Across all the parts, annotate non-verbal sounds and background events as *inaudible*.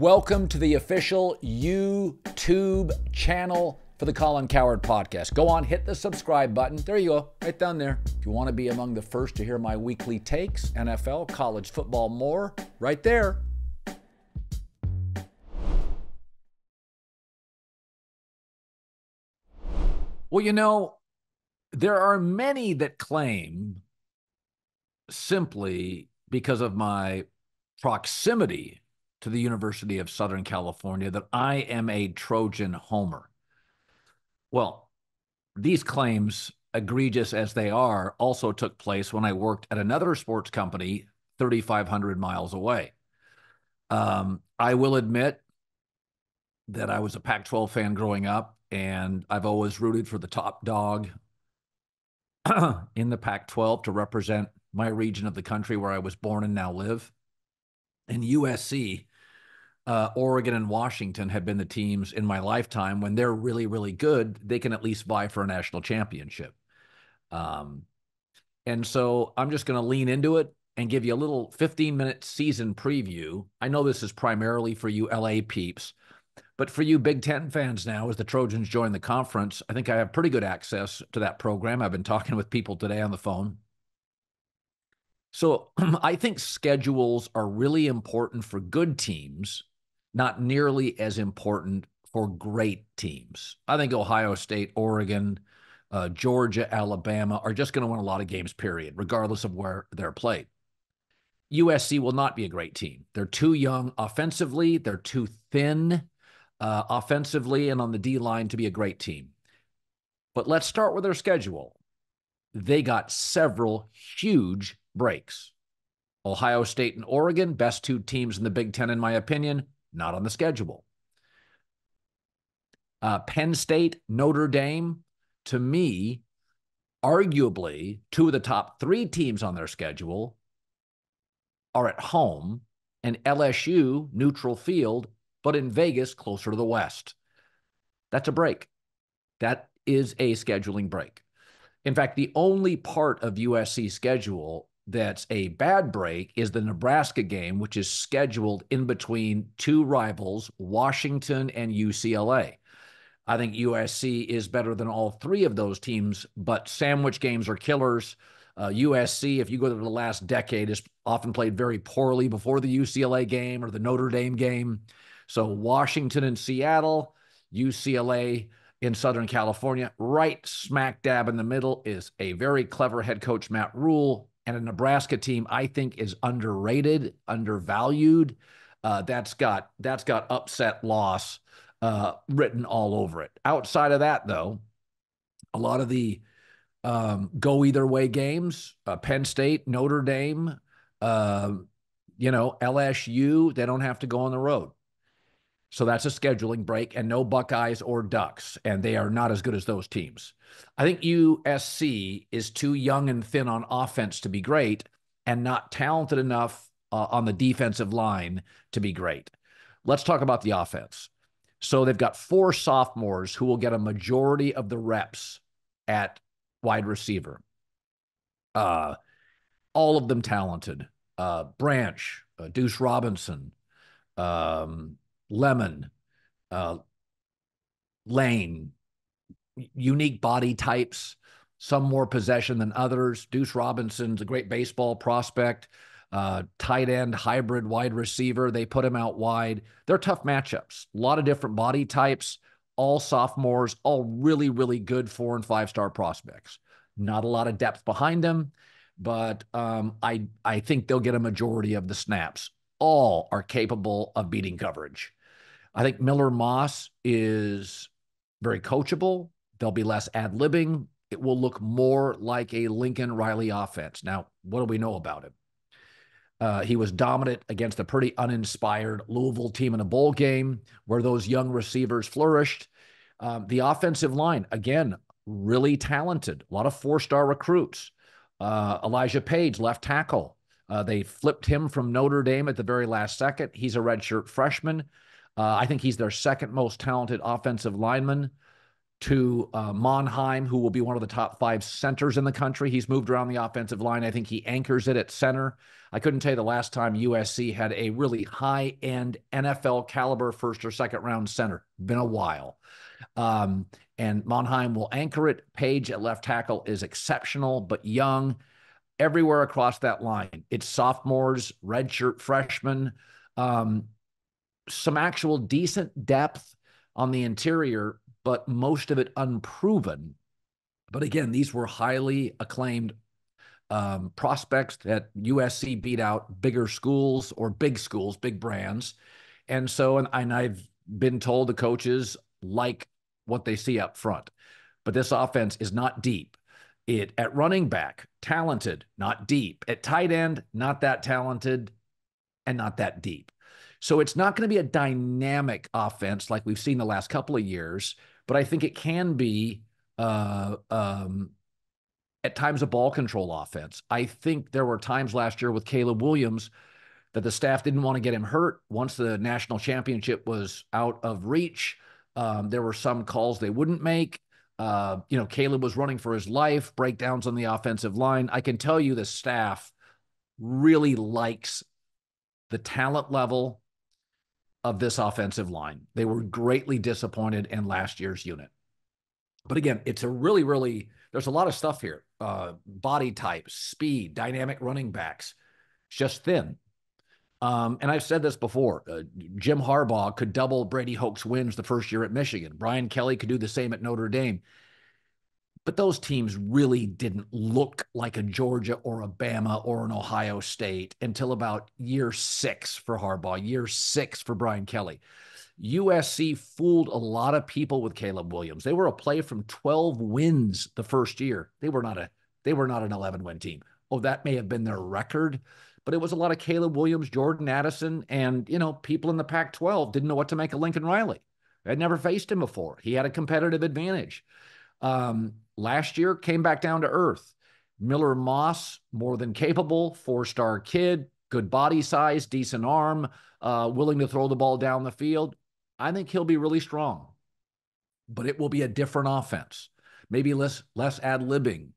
Welcome to the official YouTube channel for the Colin Cowherd podcast. Go on, hit the subscribe button. There you go, right down there. If you want to be among the first to hear my weekly takes, NFL, college football, more, right there. Well, you know, there are many that claim simply because of my proximity to the University of Southern California that I am a Trojan homer. Well, these claims, egregious as they are, also took place when I worked at another sports company 3,500 miles away. Um, I will admit that I was a Pac 12 fan growing up, and I've always rooted for the top dog *clears throat* in the Pac 12 to represent my region of the country where I was born and now live. And USC, uh, Oregon, and Washington have been the teams in my lifetime. When they're really, really good, they can at least vie for a national championship. Um, and so I'm just going to lean into it and give you a little 15 minute season preview. I know this is primarily for you LA peeps, but for you Big Ten fans now, as the Trojans join the conference, I think I have pretty good access to that program. I've been talking with people today on the phone. So *clears throat* I think schedules are really important for good teams, not nearly as important for great teams. I think Ohio State, Oregon, uh, Georgia, Alabama are just going to win a lot of games, period, regardless of where they're played. USC will not be a great team. They're too young offensively, they're too thin uh, offensively and on the D line to be a great team. But let's start with their schedule. They got several huge breaks. Ohio State and Oregon, best two teams in the Big Ten, in my opinion, not on the schedule. Uh, Penn State, Notre Dame, to me, arguably two of the top three teams on their schedule are at home, and LSU, neutral field, but in Vegas, closer to the West. That's a break. That is a scheduling break. In fact, the only part of USC schedule that's a bad break is the Nebraska game, which is scheduled in between two rivals, Washington and UCLA. I think USC is better than all three of those teams, but sandwich games are killers. Uh, USC, if you go to the last decade, has often played very poorly before the UCLA game or the Notre Dame game. So Washington and Seattle, UCLA in Southern California, right smack dab in the middle is a very clever head coach, Matt Rhule, and a Nebraska team I think is underrated, undervalued. Uh, that's got that's got upset loss uh, written all over it. Outside of that, though, a lot of the um, go either way games, uh, Penn State, Notre Dame, uh, you know, LSU, they don't have to go on the road. So that's a scheduling break and no Buckeyes or Ducks, and they are not as good as those teams. I think USC is too young and thin on offense to be great and not talented enough uh, on the defensive line to be great. Let's talk about the offense. So they've got four sophomores who will get a majority of the reps at wide receiver. Uh, all of them talented. Uh, Branch, uh, Deuce Robinson, um, Lemon, uh, Lane, unique body types, some more possession than others. Deuce Robinson's a great baseball prospect, uh, tight end, hybrid wide receiver. They put him out wide. They're tough matchups. A lot of different body types, all sophomores, all really, really good four and five star prospects. Not a lot of depth behind them, but um, I I think they'll get a majority of the snaps. All are capable of beating coverage. I think Miller Moss is very coachable. There'll be less ad libbing. It will look more like a Lincoln Riley offense. Now, what do we know about him? Uh, he was dominant against a pretty uninspired Louisville team in a bowl game where those young receivers flourished. Um, the offensive line, again, really talented. A lot of four star recruits. Uh, Elijah Paige, left tackle. Uh, they flipped him from Notre Dame at the very last second. He's a redshirt freshman. Uh, I think he's their second most talented offensive lineman. to uh, Monheim, who will be one of the top five centers in the country. He's moved around the offensive line. I think he anchors it at center. I couldn't tell you the last time USC had a really high end NFL caliber first or second round center. Been a while. Um, and Monheim will anchor it. Paige at left tackle is exceptional, but young everywhere across that line. It's sophomores, redshirt freshmen, um, some actual decent depth on the interior, but most of it unproven. But again, these were highly acclaimed um, prospects that USC beat out bigger schools or big schools, big brands. And so, and, and I've been told the coaches like what they see up front. But this offense is not deep. It at running back, talented, not deep. At tight end, not that talented and not that deep. So it's not going to be a dynamic offense like we've seen the last couple of years, but I think it can be uh, um, at times a ball control offense. I think there were times last year with Caleb Williams that the staff didn't want to get him hurt once the national championship was out of reach. Um, there were some calls they wouldn't make. Uh, you know, Caleb was running for his life, breakdowns on the offensive line. I can tell you the staff really likes the talent level of this offensive line. They were greatly disappointed in last year's unit. But again, it's a really, really, there's a lot of stuff here uh, body type, speed, dynamic running backs. It's just thin. Um, and I've said this before uh, Jim Harbaugh could double Brady Hoke's wins the first year at Michigan. Brian Kelly could do the same at Notre Dame. But those teams really didn't look like a Georgia or a Bama or an Ohio State until about year six for Harbaugh, year six for Brian Kelly. USC fooled a lot of people with Caleb Williams. They were a play from 12 wins the first year. They were not a they were not an 11 win team. Oh, that may have been their record, but it was a lot of Caleb Williams, Jordan Addison, and you know, people in the Pac-12 didn't know what to make of Lincoln Riley. I'd never faced him before. He had a competitive advantage. Um, last year came back down to earth. Miller Moss, more than capable, four-star kid, good body size, decent arm, uh, willing to throw the ball down the field. I think he'll be really strong, but it will be a different offense. Maybe less less ad libbing,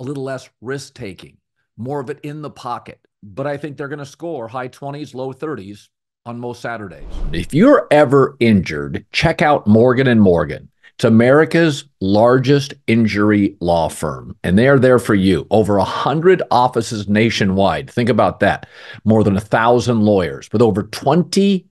a little less risk taking, more of it in the pocket. But I think they're going to score high 20s, low 30s on most Saturdays. If you're ever injured, check out Morgan and Morgan. It's America's largest injury law firm, and they are there for you. Over a hundred offices nationwide. Think about that. More than a thousand lawyers with over 20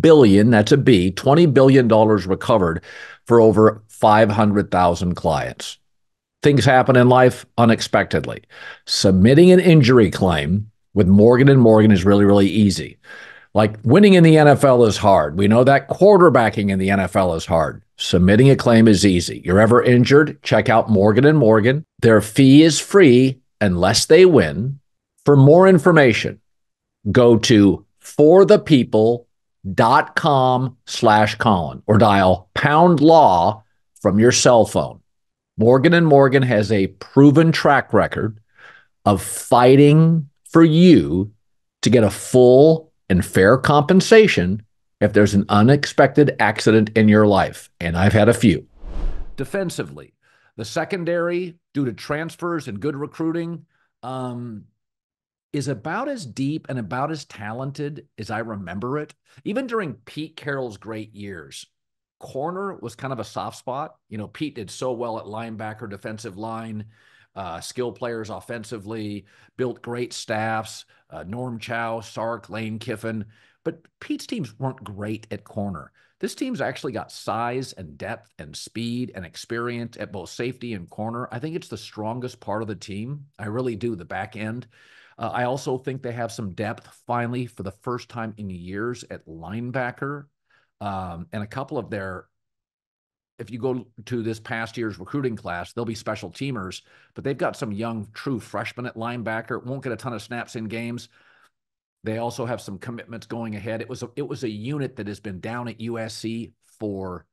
billion, that's a B, $20 billion recovered for over 500,000 clients. Things happen in life unexpectedly. Submitting an injury claim with Morgan and Morgan is really, really easy. Like winning in the NFL is hard. We know that quarterbacking in the NFL is hard. Submitting a claim is easy. You're ever injured? Check out Morgan and Morgan. Their fee is free unless they win. For more information, go to forthepeople.com slash Colin or dial pound law from your cell phone. Morgan and Morgan has a proven track record of fighting for you to get a full and fair compensation if there's an unexpected accident in your life, and I've had a few. Defensively, the secondary, due to transfers and good recruiting, um, is about as deep and about as talented as I remember it. Even during Pete Carroll's great years, corner was kind of a soft spot. You know, Pete did so well at linebacker, defensive line, uh, skill players offensively, built great staffs. Uh, Norm Chow, Sark, Lane Kiffin. But Pete's teams weren't great at corner. This team's actually got size and depth and speed and experience at both safety and corner. I think it's the strongest part of the team. I really do, the back end. Uh, I also think they have some depth finally for the first time in years at linebacker. Um, and a couple of their, if you go to this past year's recruiting class, they'll be special teamers, but they've got some young, true freshmen at linebacker. Won't get a ton of snaps in games, they also have some commitments going ahead. It was a, it was a unit that has been down at USC for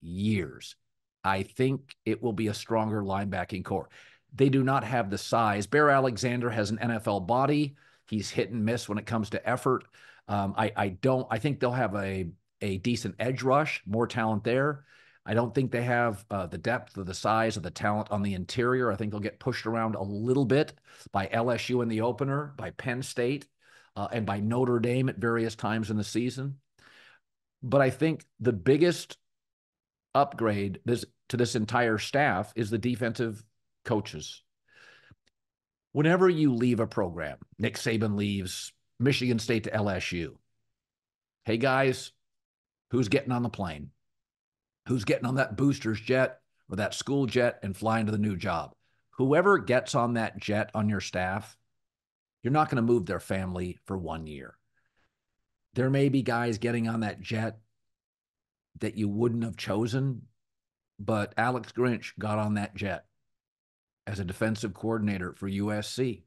years. I think it will be a stronger linebacking corps. They do not have the size. Bear Alexander has an NFL body. He's hit and miss when it comes to effort. Um, I, I don't. I think they'll have a a decent edge rush, more talent there. I don't think they have uh, the depth or the size or the talent on the interior. I think they'll get pushed around a little bit by LSU in the opener, by Penn State, uh, and by Notre Dame at various times in the season. But I think the biggest upgrade this, to this entire staff is the defensive coaches. Whenever you leave a program, Nick Saban leaves Michigan State to LSU. Hey guys, who's getting on the plane? Who's getting on that booster's jet or that school jet and flying to the new job? Whoever gets on that jet on your staff, you're not going to move their family for one year. There may be guys getting on that jet that you wouldn't have chosen, but Alex Grinch got on that jet as a defensive coordinator for USC.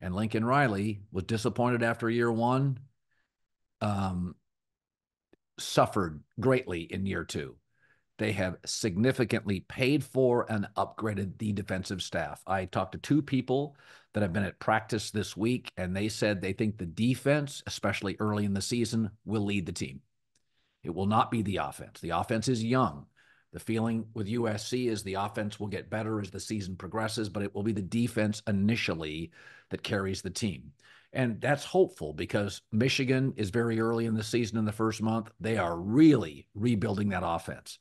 And Lincoln Riley was disappointed after year one, um, suffered greatly in year two. They have significantly paid for and upgraded the defensive staff. I talked to two people that have been at practice this week, and they said they think the defense, especially early in the season, will lead the team. It will not be the offense. The offense is young. The feeling with USC is the offense will get better as the season progresses, but it will be the defense initially that carries the team. And that's hopeful because Michigan is very early in the season in the first month. They are really rebuilding that offense.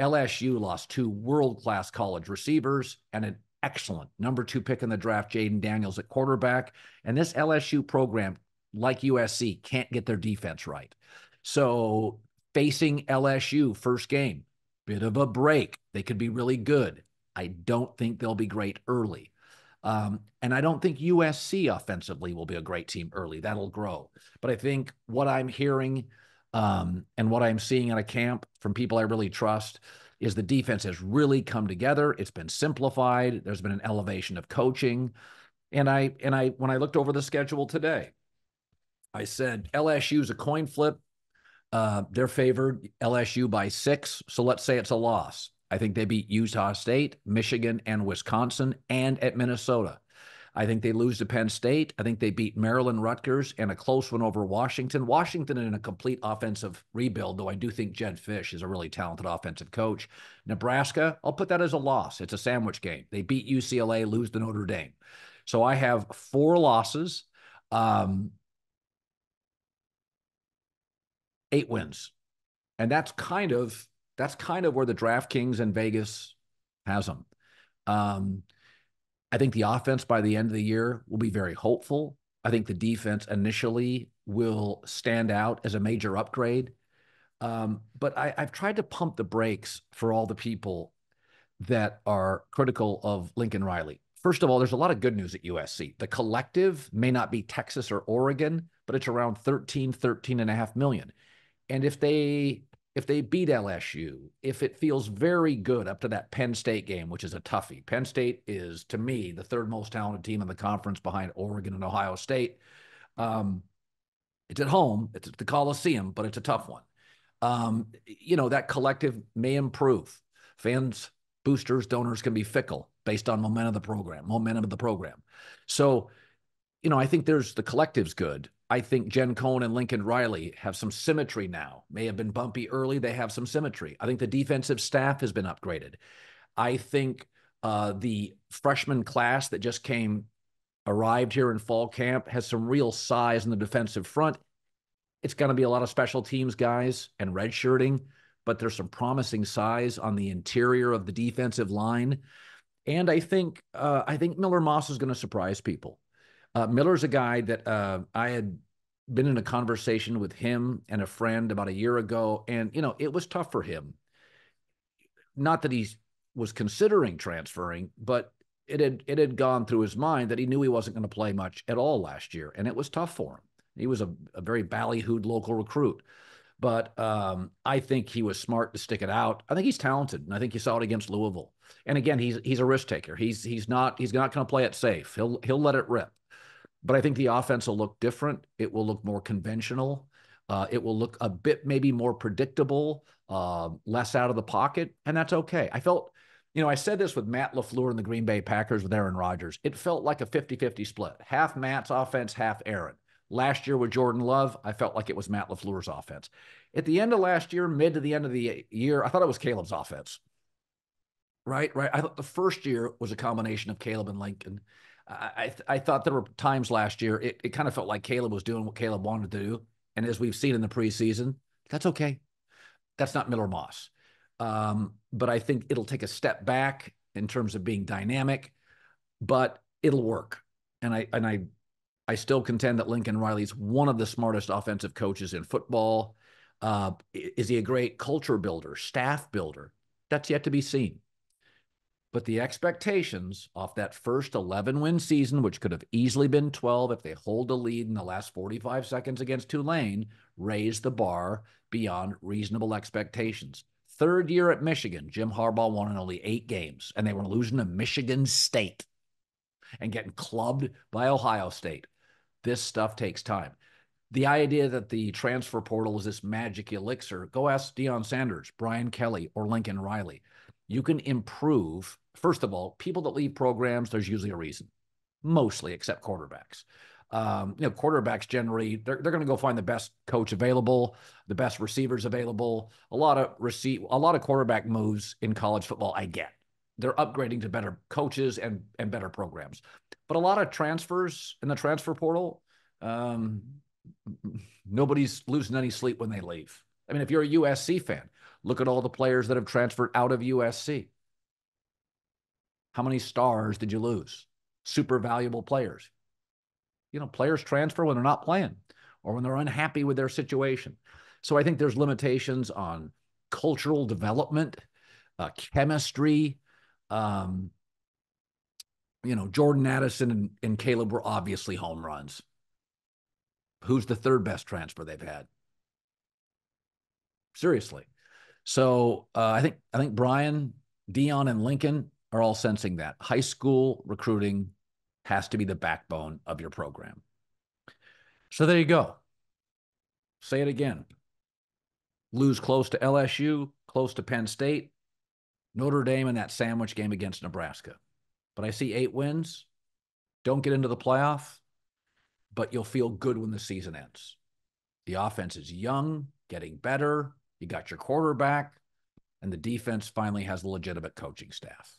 LSU lost two world class college receivers and an excellent number two pick in the draft, Jayden Daniels at quarterback. And this LSU program, like USC, can't get their defense right. So facing LSU first game, bit of a break. They could be really good. I don't think they'll be great early. Um, and I don't think USC offensively will be a great team early. That'll grow. But I think what I'm hearing um, and what I'm seeing at a camp from people I really trust is the defense has really come together. It's been simplified. There's been an elevation of coaching. And I and I when I looked over the schedule today, I said LSU's a coin flip uh, they're favored LSU by six. So let's say it's a loss. I think they beat Utah State, Michigan, and Wisconsin, and at Minnesota. I think they lose to Penn State. I think they beat Maryland, Rutgers, and a close one over Washington. Washington in a complete offensive rebuild, though I do think Jedd Fisch is a really talented offensive coach. Nebraska, I'll put that as a loss. It's a sandwich game. They beat UCLA, lose to Notre Dame. So I have four losses. Um, eight wins. And that's kind of that's kind of where the DraftKings and Vegas has them. Um, I think the offense by the end of the year will be very hopeful. I think the defense initially will stand out as a major upgrade. Um, but I, I've tried to pump the brakes for all the people that are critical of Lincoln Riley. First of all, there's a lot of good news at USC. The collective may not be Texas or Oregon, but it's around 13, 13 and a half million. And if they if they beat LSU, if it feels very good up to that Penn State game, which is a toughie. Penn State is, to me, the third most talented team in the conference behind Oregon and Ohio State. Um, it's at home, it's at the Coliseum, but it's a tough one. Um, you know, that collective may improve. Fans, boosters, donors can be fickle based on momentum of the program, momentum of the program. So, you know, I think there's the collective's good. I think Jen Cohen and Lincoln Riley have some symmetry now. May have been bumpy early. They have some symmetry. I think the defensive staff has been upgraded. I think uh, the freshman class that just came, arrived here in fall camp, has some real size in the defensive front. It's going to be a lot of special teams guys and redshirting, but there's some promising size on the interior of the defensive line. And I think uh, I think Miller Moss is going to surprise people. Uh, Miller's a guy that uh, I had been in a conversation with him and a friend about a year ago, and you know it was tough for him. Not that he was considering transferring, but it had it had gone through his mind that he knew he wasn't going to play much at all last year, and it was tough for him. He was a, a very ballyhooed local recruit, but um, I think he was smart to stick it out. I think he's talented, and I think you saw it against Louisville. And again, he's he's a risk taker. He's he's not he's not going to play it safe. He'll he'll let it rip. But I think the offense will look different. It will look more conventional. Uh, it will look a bit maybe more predictable, uh, less out of the pocket, and that's okay. I felt, you know, I said this with Matt LaFleur and the Green Bay Packers with Aaron Rodgers. It felt like a 50 50 split half Matt's offense, half Aaron. Last year with Jordan Love, I felt like it was Matt LaFleur's offense. At the end of last year, mid to the end of the year, I thought it was Caleb's offense. Right, right. I thought the first year was a combination of Caleb and Lincoln. I, I, I thought there were times last year it, it kind of felt like Caleb was doing what Caleb wanted to do. And as we've seen in the preseason, that's okay. That's not Miller Moss. Um, but I think it'll take a step back in terms of being dynamic, but it'll work. And I and I I still contend that Lincoln Riley's one of the smartest offensive coaches in football. Uh, is he a great culture builder, staff builder? That's yet to be seen. But the expectations off that first 11 win season, which could have easily been 12 if they hold the lead in the last 45 seconds against Tulane, raised the bar beyond reasonable expectations. Third year at Michigan, Jim Harbaugh won in only eight games, and they were losing to Michigan State and getting clubbed by Ohio State. This stuff takes time. The idea that the transfer portal is this magic elixir, go ask Deion Sanders, Brian Kelly, or Lincoln Riley. You can improve. First of all, people that leave programs, there's usually a reason, mostly except quarterbacks. Um, you know, quarterbacks generally they're, they're going to go find the best coach available, the best receivers available. A lot of receive a lot of quarterback moves in college football. I get they're upgrading to better coaches and and better programs, but a lot of transfers in the transfer portal. Um, nobody's losing any sleep when they leave. I mean, if you're a USC fan, look at all the players that have transferred out of USC. How many stars did you lose? Super valuable players you know, players transfer when they're not playing or when they're unhappy with their situation. So I think there's limitations on cultural development, uh, chemistry. Um, you know, Jordan Addison and, and Caleb were obviously home runs. Who's the third best transfer they've had? Seriously. So uh, I think I think Brian, Deion, and Lincoln are all sensing that high school recruiting has to be the backbone of your program. So there you go. Say it again. Lose close to LSU, close to Penn State, Notre Dame in that sandwich game against Nebraska. But I see eight wins. Don't get into the playoff, but you'll feel good when the season ends. The offense is young, getting better. You got your quarterback, and the defense finally has a legitimate coaching staff.